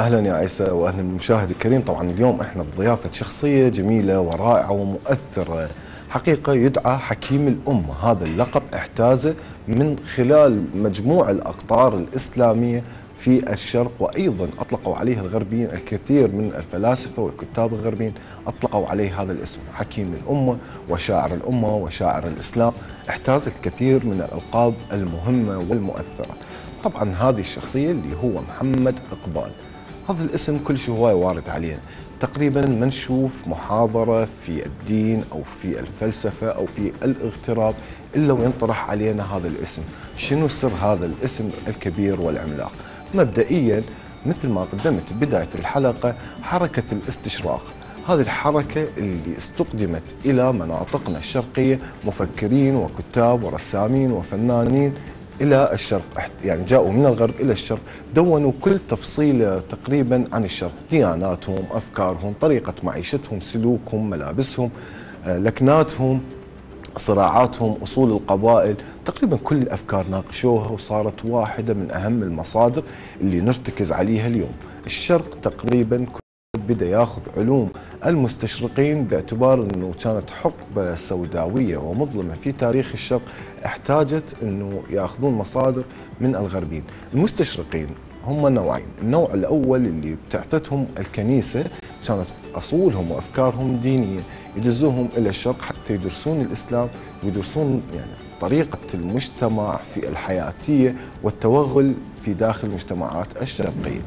أهلا يا عيسى واهلا بالمشاهد الكريم. طبعا اليوم إحنا بضيافة شخصية جميلة ورائعة ومؤثرة حقيقة يدعى حكيم الأمة. هذا اللقب احتازه من خلال مجموع الأقطار الإسلامية في الشرق وأيضا أطلقوا عليه الغربيين الكثير من الفلاسفة والكتاب الغربيين أطلقوا عليه هذا الاسم حكيم الأمة وشاعر الأمة وشاعر الإسلام. احتاز الكثير من الألقاب المهمة والمؤثرة. طبعا هذه الشخصية اللي هو محمد إقبال. هذا الاسم كل شيء هواي وارد علينا تقريبا ما نشوف محاضرة في الدين أو في الفلسفة أو في الاغتراب إلا وينطرح علينا هذا الاسم. شنو سر هذا الاسم الكبير والعملاق؟ مبدئيا مثل ما قدمت بداية الحلقة حركة الاستشراق. هذه الحركة اللي استقدمت إلى مناطقنا الشرقية مفكرين وكتاب ورسامين وفنانين إلى الشرق. يعني جاءوا من الغرب إلى الشرق. دونوا كل تفصيله تقريبا عن الشرق. دياناتهم أفكارهم طريقة معيشتهم سلوكهم ملابسهم آه، لكناتهم صراعاتهم أصول القبائل. تقريبا كل الأفكار ناقشوها وصارت واحدة من أهم المصادر اللي نرتكز عليها اليوم. الشرق تقريبا بدأ ياخذ علوم. المستشرقين باعتبار إنه كانت حقبة سوداوية ومظلمة في تاريخ الشرق. احتاجت انه ياخذون مصادر من الغربيين، المستشرقين هم نوعين، النوع الأول اللي بتعثتهم الكنيسة كانت أصولهم وأفكارهم دينية، يدزوهم إلى الشرق حتى يدرسون الإسلام ويدرسون يعني طريقة المجتمع في الحياتية والتوغل في داخل المجتمعات الشرقية.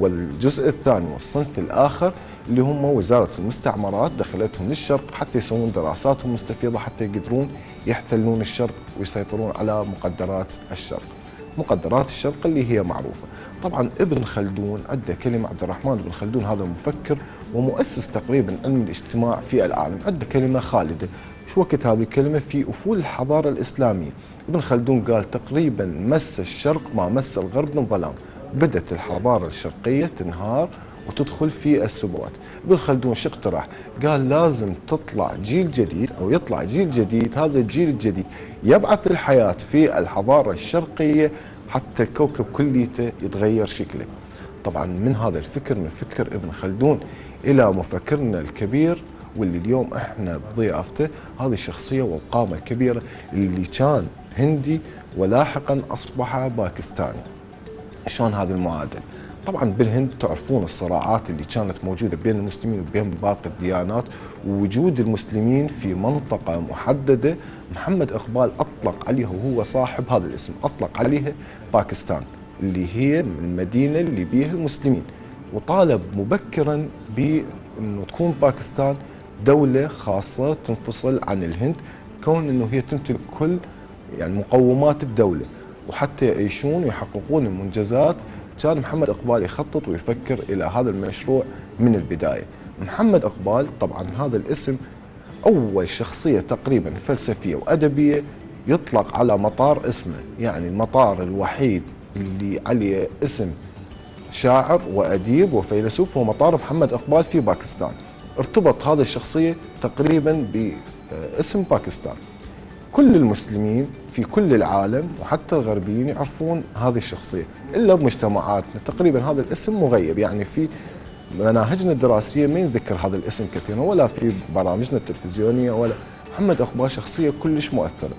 والجزء الثاني والصنف الآخر اللي هم وزارة المستعمرات دخلتهم للشرق حتى يسوون دراساتهم مستفيضة حتى يقدرون يحتلون الشرق ويسيطرون على مقدرات الشرق. مقدرات الشرق اللي هي معروفة. طبعا ابن خلدون عنده كلمة عبد الرحمن بن خلدون هذا مفكر ومؤسس تقريبا علم الاجتماع في العالم. عنده كلمة خالدة. شو وقت هذه الكلمة؟ في أفول الحضارة الإسلامية. ابن خلدون قال تقريبا مس الشرق ما مس الغرب من ظلام بدأت الحضارة الشرقية تنهار وتدخل في السبوات. ابن خلدون شو اقترح؟ قال لازم تطلع جيل جديد أو يطلع جيل جديد هذا الجيل الجديد يبعث الحياة في الحضارة الشرقية حتى الكوكب كليته يتغير شكله. طبعا من هذا الفكر؟ من فكر ابن خلدون إلى مفكرنا الكبير واللي اليوم إحنا بضيافته. هذه الشخصية والقامة الكبيرة اللي كان هندي ولاحقا أصبح باكستاني. شلون هذه المعادلة؟ طبعا بالهند تعرفون الصراعات اللي كانت موجودة بين المسلمين وبين باقي الديانات ووجود المسلمين في منطقة محددة. محمد إقبال أطلق عليها وهو صاحب هذا الاسم أطلق عليها باكستان اللي هي المدينة اللي بيها المسلمين. وطالب مبكرا بأنه تكون باكستان دولة خاصة تنفصل عن الهند كون إنه هي تمتلك كل يعني مقومات الدولة. وحتى يعيشون ويحققون المنجزات كان محمد إقبال يخطط ويفكر إلى هذا المشروع من البداية. محمد إقبال طبعا هذا الاسم أول شخصية تقريبا فلسفية وأدبية يطلق على مطار اسمه، يعني المطار الوحيد اللي عليه اسم شاعر وأديب وفيلسوف هو مطار محمد إقبال في باكستان. ارتبط هذه الشخصية تقريبا باسم باكستان. كل المسلمين في كل العالم وحتى الغربيين يعرفون هذه الشخصية إلا بمجتمعاتنا. تقريبا هذا الاسم مغيب. يعني في مناهجنا الدراسية ما يذكر هذا الاسم كثيرا ولا في برامجنا التلفزيونية ولا. محمد أخبار شخصية كلش مؤثرة.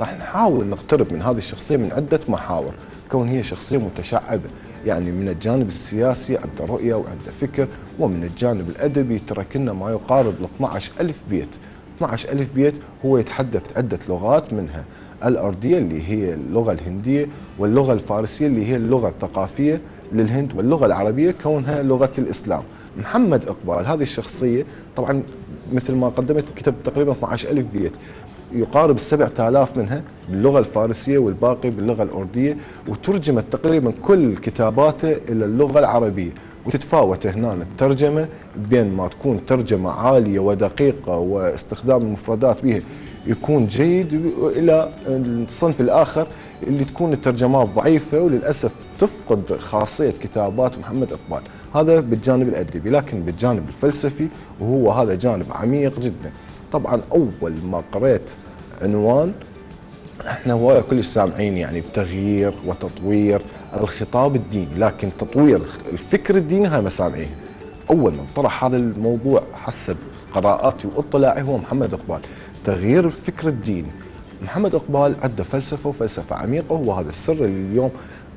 راح نحاول نقترب من هذه الشخصية من عدة محاور. كون هي شخصية متشعبة يعني من الجانب السياسي عنده رؤيه وعنده فكر ومن الجانب الأدبي. ترك لنا ما يقارب ل 12 ألف بيت. 12 ألف بيت هو يتحدث عدة لغات منها الأردية اللي هي اللغة الهندية واللغة الفارسية اللي هي اللغة الثقافية للهند واللغة العربية كونها لغة الإسلام. محمد إقبال هذه الشخصية طبعا مثل ما قدمت كتب تقريبا 12 ألف بيت يقارب السبع آلاف منها باللغة الفارسية والباقي باللغة الأردية وترجمت تقريبا كل كتاباته إلى اللغة العربية. وتتفاوت هنا الترجمة بين ما تكون ترجمة عالية ودقيقة واستخدام المفردات بها يكون جيد إلى الصنف الآخر اللي تكون الترجمات ضعيفة وللأسف تفقد خاصية كتابات محمد إقبال. هذا بالجانب الأدبي لكن بالجانب الفلسفي وهو هذا جانب عميق جدا. طبعا أول ما قريت عنوان إحنا هواية كلش سامعين يعني بتغيير وتطوير الخطاب الديني لكن تطوير الفكر الديني هاي مسامعيه اول من طرح هذا الموضوع حسب قراءاتي واطلاعي هو محمد إقبال. تغيير الفكر الديني. محمد إقبال عنده فلسفة وفلسفة عميقة وهذا السر اللي اليوم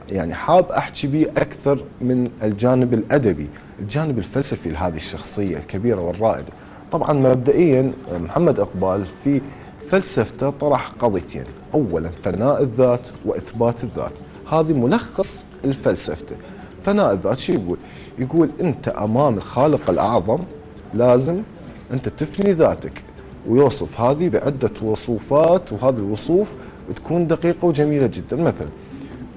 يعني حاب أحكي به أكثر من الجانب الأدبي، الجانب الفلسفي لهذه الشخصية الكبيرة والرائدة. طبعا مبدئيا محمد إقبال في فلسفته طرح قضيتين، اولا فناء الذات وإثبات الذات، هذه ملخص الفلسفة. فناء الذات شو يقول؟ يقول أنت امام الخالق الأعظم لازم أنت تفني ذاتك ويوصف هذه بعدة وصوفات وهذه الوصوف تكون دقيقة وجميلة جدا مثلا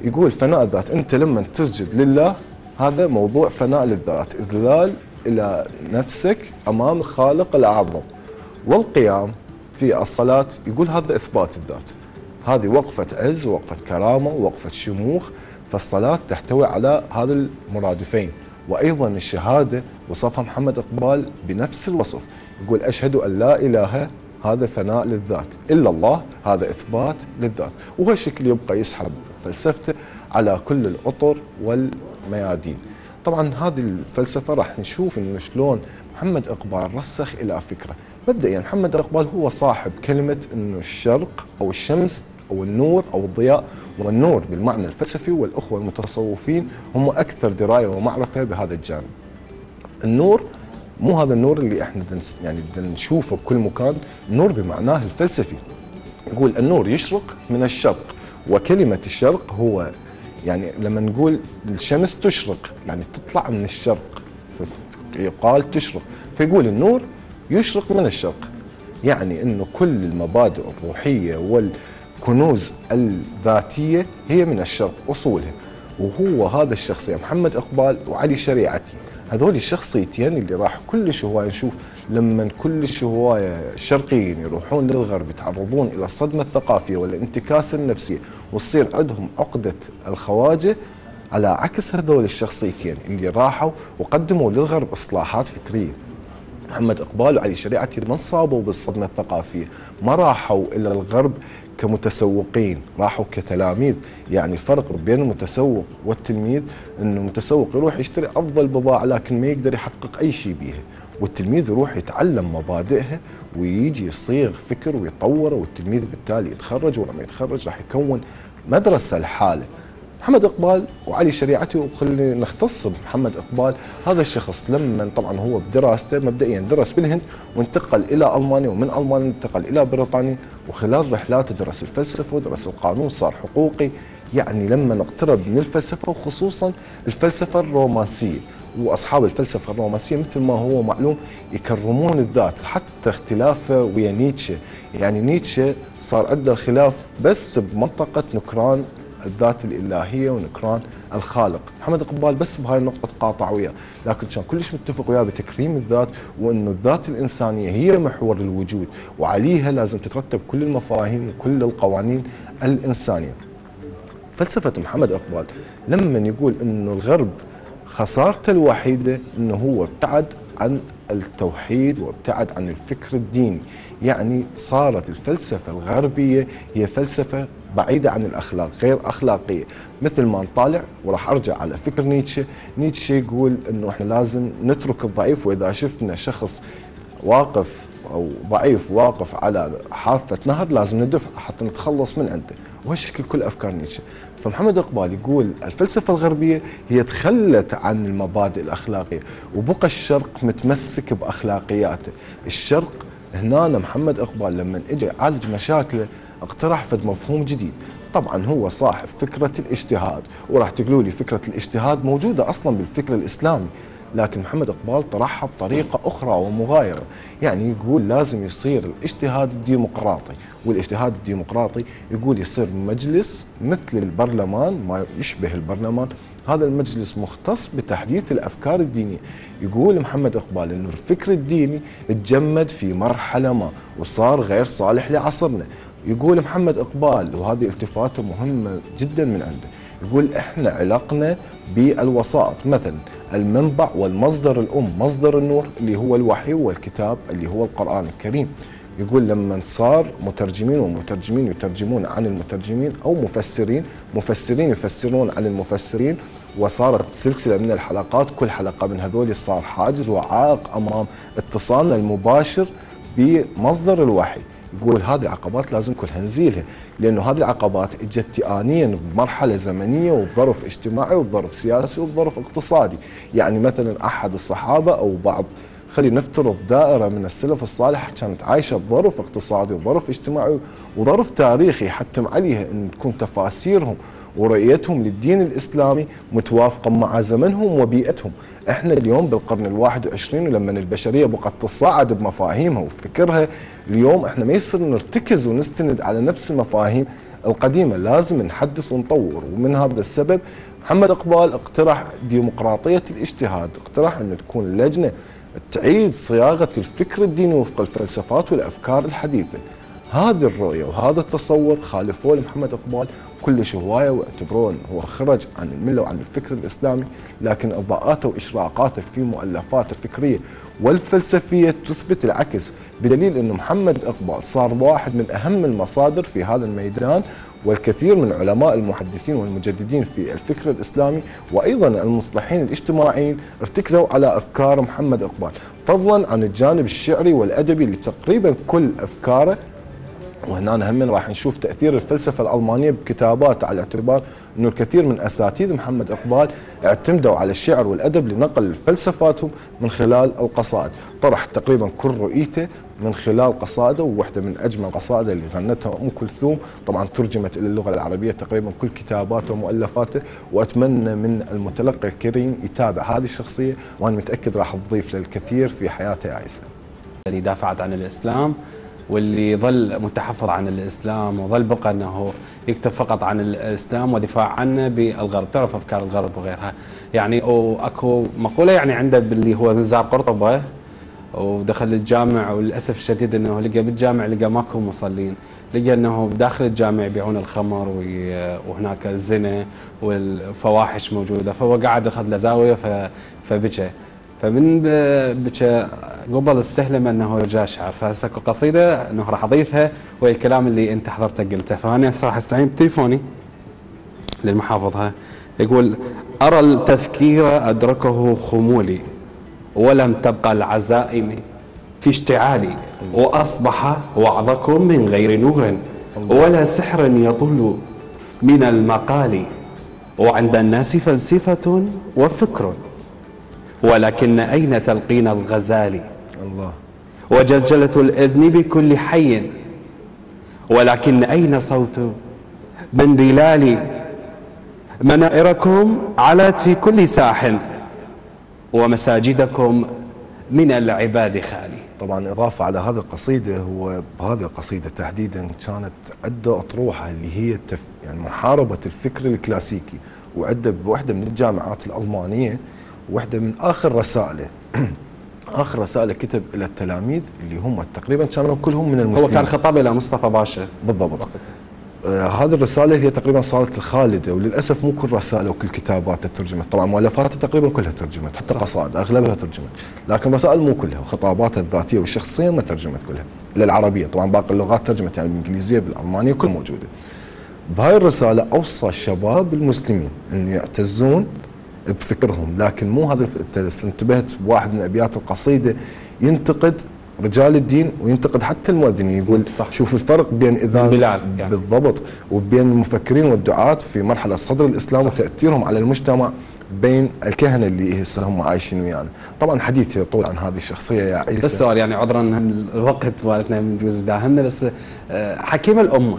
يقول فناء الذات أنت لما تسجد لله هذا موضوع فناء للذات إذلال إلى نفسك أمام الخالق الأعظم والقيام في الصلاة يقول هذا إثبات الذات هذه وقفة عز وقفة كرامة وقفة شموخ فالصلاة تحتوي على هذا المرادفين. وأيضا الشهادة وصفها محمد إقبال بنفس الوصف يقول أشهد أن لا إله هذا فناء للذات إلا الله هذا إثبات للذات. وهالشكل يبقى يسحب فلسفته على كل الأطر والميادين. طبعا هذه الفلسفة راح نشوف إنه شلون محمد إقبال رسخ إلى فكرة. مبدئيا محمد إقبال هو صاحب كلمة إنه الشرق أو الشمس أو النور أو الضياء والنور بالمعنى الفلسفي والأخوة المتصوفين هم أكثر دراية ومعرفة بهذا الجانب. النور مو هذا النور اللي إحنا يعني نشوفه بكل مكان، النور بمعناه الفلسفي. يقول النور يشرق من الشرق وكلمة الشرق هو يعني لما نقول الشمس تشرق يعني تطلع من الشرق يقال تشرق فيقول النور يشرق من الشرق يعني إنه كل المبادئ الروحية وال كنوز الذاتية هي من الشرق أصولها وهو هذا الشخصية محمد إقبال وعلي شريعتي. هذول الشخصيتين اللي راح كلش هواية نشوف لما كلش هواية الشرقيين يروحون للغرب يتعرضون إلى الصدمة الثقافية والانتكاسة النفسية وتصير عندهم عقدة الخواجة على عكس هذول الشخصيتين اللي راحوا وقدموا للغرب إصلاحات فكرية. محمد إقبال وعلي شريعتي ما انصابوا بالصدمة الثقافية ما راحوا إلى الغرب كمتسوقين. راحوا كتلاميذ يعني الفرق بين المتسوق والتلميذ انه المتسوق يروح يشتري أفضل بضاعة لكن ما يقدر يحقق أي شيء بيها. والتلميذ يروح يتعلم مبادئها ويجي يصيغ فكر ويطوره والتلميذ بالتالي يتخرج ولما يتخرج راح يكون مدرسة لحاله. محمد إقبال وعلي شريعته وخلينا نختص بمحمد إقبال. هذا الشخص لما طبعا هو بدراسته مبدئيا درس بالهند وانتقل إلى ألمانيا ومن ألمانيا انتقل إلى بريطانيا وخلال رحلاته درس الفلسفة ودرس القانون صار حقوقي. يعني لما اقترب من الفلسفة وخصوصا الفلسفة الرومانسية. وأصحاب الفلسفة الرومانسية مثل ما هو معلوم يكرمون الذات حتى اختلافه ويا نيتشه. يعني نيتشه صار عنده خلاف بس بمنطقة نكران الذات الإلهية ونكران الخالق، محمد اقبال بس بهاي النقطة تقاطع وياه، لكن كان كلش متفق وياه بتكريم الذات وإنه الذات الإنسانية هي محور الوجود وعليها لازم تترتب كل المفاهيم وكل القوانين الإنسانية. فلسفة محمد إقبال لما يقول إنه الغرب خسارته الوحيدة إنه هو ابتعد عن التوحيد وابتعد عن الفكر الديني. يعني صارت الفلسفة الغربية هي فلسفة بعيدة عن الأخلاق غير أخلاقية. مثل ما نطالع وراح أرجع على فكر نيتشه. نيتشه يقول أنه إحنا لازم نترك الضعيف وإذا شفنا شخص واقف أو ضعيف واقف على حافة نهر لازم ندفع حتى نتخلص من عنده. وهالشكل كل أفكار نيتشه. فمحمد إقبال يقول الفلسفة الغربية هي تخلت عن المبادئ الأخلاقية وبقى الشرق متمسك بأخلاقياته. الشرق هنا محمد إقبال لما اجى يعالج مشاكله اقترح فد مفهوم جديد. طبعا هو صاحب فكرة الاجتهاد وراح تقولوا لي فكرة الاجتهاد موجودة أصلا بالفكر الإسلامي. لكن محمد إقبال طرحها بطريقة أخرى ومغايرة. يعني يقول لازم يصير الاجتهاد الديمقراطي والاجتهاد الديمقراطي يقول يصير مجلس مثل البرلمان ما يشبه البرلمان. هذا المجلس مختص بتحديث الأفكار الدينية. يقول محمد إقبال انه الفكر الديني تجمد في مرحلة ما وصار غير صالح لعصرنا. يقول محمد إقبال وهذه التفاته مهمة جدا من عنده. يقول إحنا علاقنا بالوسائط مثلا المنبع والمصدر الأم مصدر النور اللي هو الوحي والكتاب اللي هو القرآن الكريم. يقول لما صار مترجمين ومترجمين يترجمون عن المترجمين أو مفسرين مفسرين يفسرون عن المفسرين وصارت سلسلة من الحلقات كل حلقة من هذول صار حاجز وعائق أمام اتصالنا المباشر بمصدر الوحي. يقول هذه العقبات لازم كلها نزيلها لأنه هذه العقبات إجت انيا بمرحلة زمنية وبظرف اجتماعي وبظرف سياسي وبظرف اقتصادي، يعني مثلا أحد الصحابة أو بعض خلينا نفترض دائرة من السلف الصالح كانت عايشة بظرف اقتصادي وظرف اجتماعي وظرف تاريخي حتم عليها إن تكون تفاسيرهم ورؤيتهم للدين الإسلامي متوافقة مع زمنهم وبيئتهم، إحنا اليوم بالقرن الواحد وعشرين ولما البشرية بقت تصاعد بمفاهيمها وفكرها اليوم إحنا ما يصير نرتكز ونستند على نفس المفاهيم القديمة، لازم نحدث ونطور. ومن هذا السبب محمد إقبال اقترح ديمقراطية الاجتهاد، اقترح أن تكون لجنة تعيد صياغة الفكر الديني وفق الفلسفات والأفكار الحديثة. هذه الرؤية وهذا التصور خالفوه لمحمد إقبال. كلش هواية واعتبروه هو خرج عن الملة وعن الفكر الإسلامي لكن إضاءاته وإشراقاته في مؤلفاته الفكرية والفلسفية تثبت العكس بدليل إنه محمد إقبال صار واحد من أهم المصادر في هذا الميدان والكثير من علماء المحدثين والمجددين في الفكر الإسلامي وأيضا المصلحين الاجتماعيين ارتكزوا على أفكار محمد إقبال فضلا عن الجانب الشعري والأدبي اللي تقريبا كل أفكاره وهنا هم راح نشوف تأثير الفلسفة الألمانية بكتابات على اعتبار إنه الكثير من اساتذه محمد إقبال اعتمدوا على الشعر والأدب لنقل فلسفاتهم من خلال القصائد، طرح تقريبا كل رؤيته من خلال قصائده وواحده من أجمل قصائده اللي غنتها أم كلثوم، طبعا ترجمت إلى اللغة العربية تقريبا كل كتاباته ومؤلفاته وأتمنى من المتلقي الكريم يتابع هذه الشخصية وأنا متأكد راح تضيف له الكثير في حياته يا عيسى. اللي دافعت عن الإسلام. واللي ظل متحفظ عن الإسلام وظل بقى أنه يكتب فقط عن الإسلام ودفاع عنه بالغرب، تعرف أفكار الغرب وغيرها، يعني وأكو مقولة يعني عنده باللي هو نزار قرطبة ودخل الجامع وللأسف الشديد أنه لقى بالجامع لقى ماكو مصلين، لقى أنه داخل الجامع يبيعون الخمر وهناك الزنا والفواحش موجودة، فهو قاعد اخذ له زاوية فبكى. فمن بكى قبل استهلم أنه رجال شعر. فهسه قصيدة؟ أنه راح أضيفها وهي الكلام اللي أنت حضرتك قلته. فأنا هسه راح استعين بتليفوني للمحافظها يقول أرى التذكير أدركه خمولي ولم تبقى العزائم في اشتعالي وأصبح وعظكم من غير نور ولا سحر يطل من المقال وعند الناس فلسفة وفكر. ولكن أين تلقين الغزال؟ الله. وجلجلة الإذن بكل حي. ولكن أين صوت من ظلال منائركم علت في كل ساح ومساجدكم من العباد خالي. طبعا إضافة على هذه القصيدة هو بهذه القصيدة تحديدا كانت عدة أطروحة اللي هي تف يعني محاربة الفكر الكلاسيكي وعدة بوحدة من الجامعات الألمانية واحدة من آخر رسائله آخر رسائله كتب إلى التلاميذ اللي هم تقريبا كانوا كلهم من المسلمين هو كان خطاب إلى مصطفى باشا. بالضبط. آه هذه الرسالة هي تقريبا صارت الخالدة وللأسف مو كل رسائله وكل كتاباته ترجمت طبعا مؤلفاته تقريبا كلها ترجمت حتى قصائد أغلبها ترجمت لكن رسائل مو كلها وخطاباته الذاتية والشخصية ما ترجمت كلها. للعربية طبعا باقي اللغات ترجمت يعني بالإنجليزية بالألمانية كل موجودة. بهاي الرسالة أوصى الشباب المسلمين أن يعتزون بفكرهم لكن مو هذا انتبهت بواحد من أبيات القصيدة ينتقد رجال الدين وينتقد حتى المؤذنين يقول صح. شوف الفرق بين اذان يعني. بالضبط وبين المفكرين والدعاة في مرحلة صدر الإسلام صح. وتأثيرهم على المجتمع بين الكهنة اللي هسه هم عايشين ويانا طبعا حديث يطول عن هذه الشخصية يا عيسى بس سؤال يعني عذرا الوقت مالتنا من جوز داهمنا بس آه، حكيم الأمة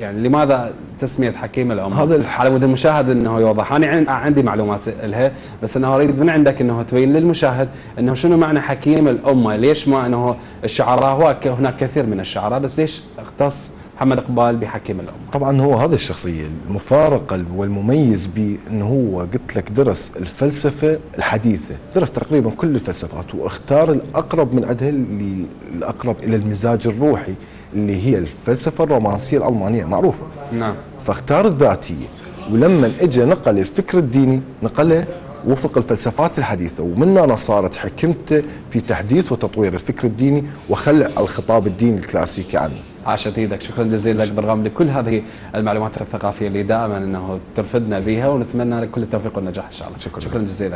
يعني لماذا تسمية حكيم الامه؟ هذا على مود المشاهد إنه يوضح، أنا عندي معلومات لها بس إنه أريد من عندك إنه تبين للمشاهد إنه شنو معنى حكيم الأمة؟ ليش ما انه الشعراء هناك كثير من الشعراء بس ليش اختص محمد إقبال بحكيم الأمة؟ طبعا هو هذا الشخصية المفارقة والمميز به انه هو قلت لك درس الفلسفة الحديثة، درس تقريبا كل الفلسفات واختار الأقرب من عندها اللي الأقرب إلى المزاج الروحي اللي هي الفلسفة الرومانسية الألمانية معروفة. نعم. فاختار الذاتية ولما اجى نقل الفكر الديني نقله وفق الفلسفات الحديثة ومن هنا صارت حكمته في تحديث وتطوير الفكر الديني وخلع الخطاب الديني الكلاسيكي عنه. عاشت إيدك شكرا جزيلا لك برغم لكل هذه المعلومات الثقافية اللي دائما إنه ترفدنا بها ونتمنى لك كل التوفيق والنجاح إن شاء الله. شكراً. شكرا جزيلا.